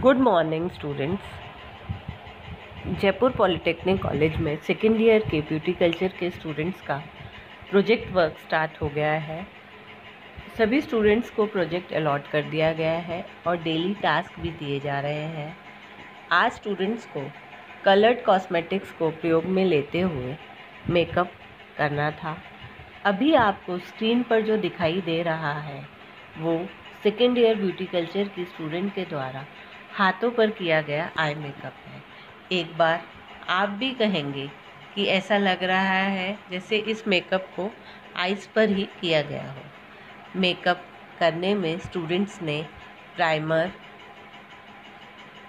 Good morning students Jaipur polytechnic college में second year के beauty culture के students का प्रोजेक्ट वर्क स्टार्ट हो गया है। सभी स्टूडेंट्स को प्रोजेक्ट अलॉट कर दिया गया है और डेली टास्क भी दिए जा रहे हैं। आज स्टूडेंट्स को कलर्ड कॉस्मेटिक्स को प्रयोग में लेते हुए मेकअप करना था। अभी आपको स्क्रीन पर जो दिखाई दे रहा है, वो सेकेंड ईयर ब्यूटी कल्चर की स्टूडेंट के द्वारा हाथों पर किया गया आई मेकअप है। एक बार आप भी कहेंगे कि ऐसा लग रहा है जैसे इस मेकअप को आइस पर ही किया गया हो। मेकअप करने में स्टूडेंट्स ने प्राइमर,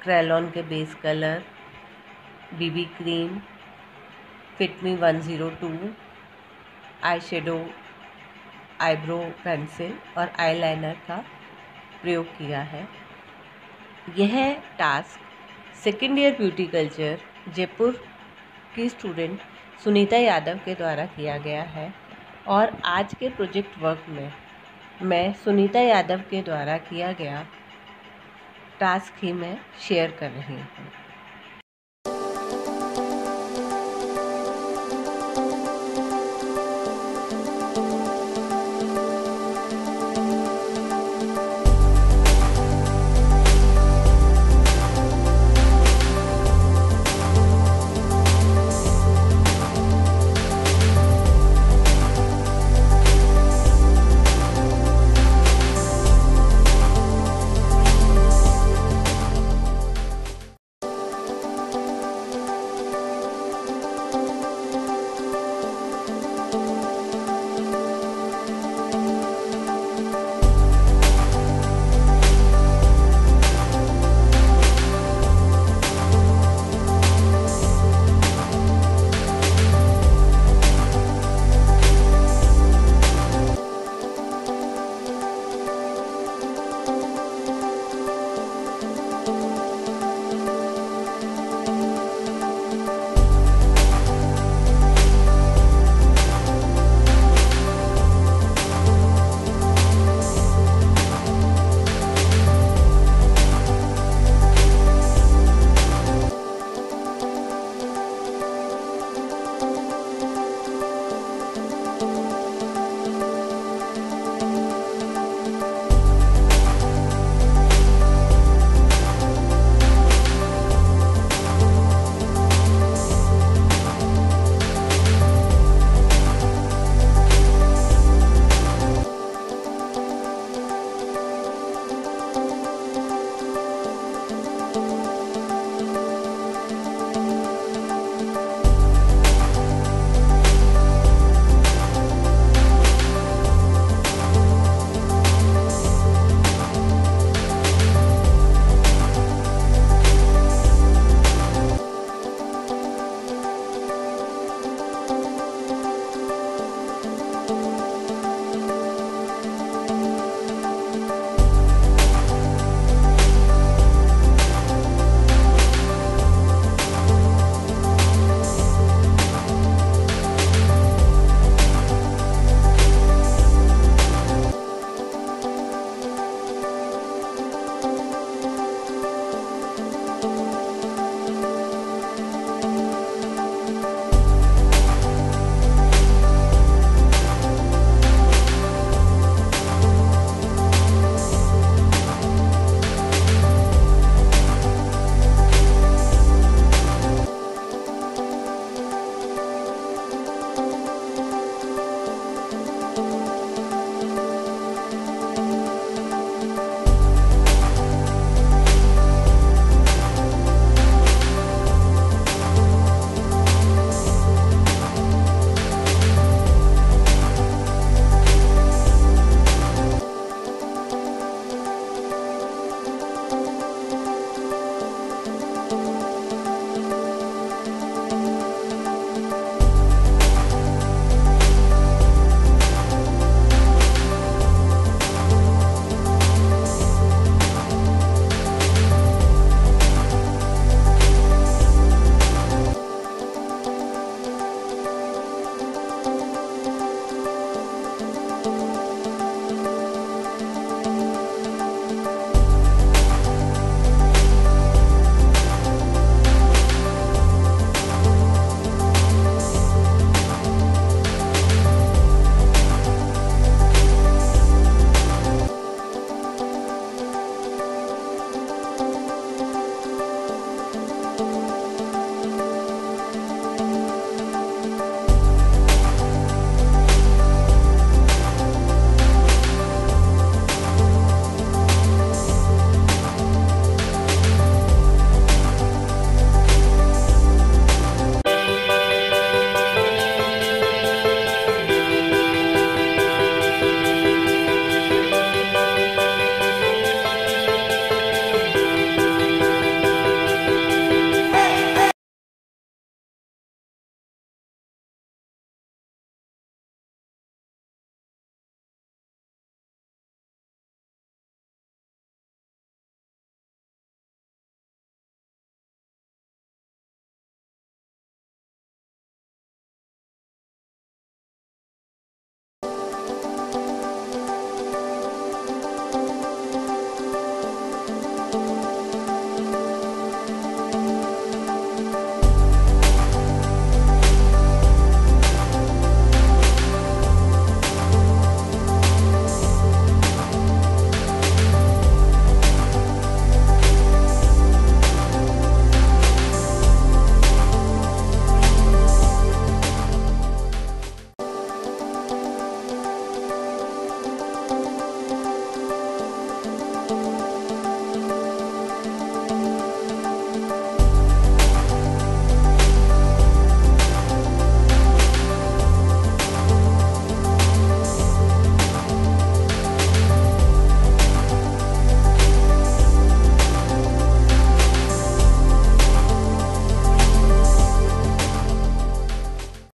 क्रेलॉन के base colour, BB cream fit me one zero two eye shadow eyebrow pencil और आईलाइनर का प्रयोग किया है। यह task second year beauty culture Jaipur की स्टूडेंट सुनीता यादव के द्वारा किया गया है और आज के प्रोजेक्ट वर्क में मैं सुनीता यादव के द्वारा किया गया टास्क ही मैं शेयर कर रही हूँ।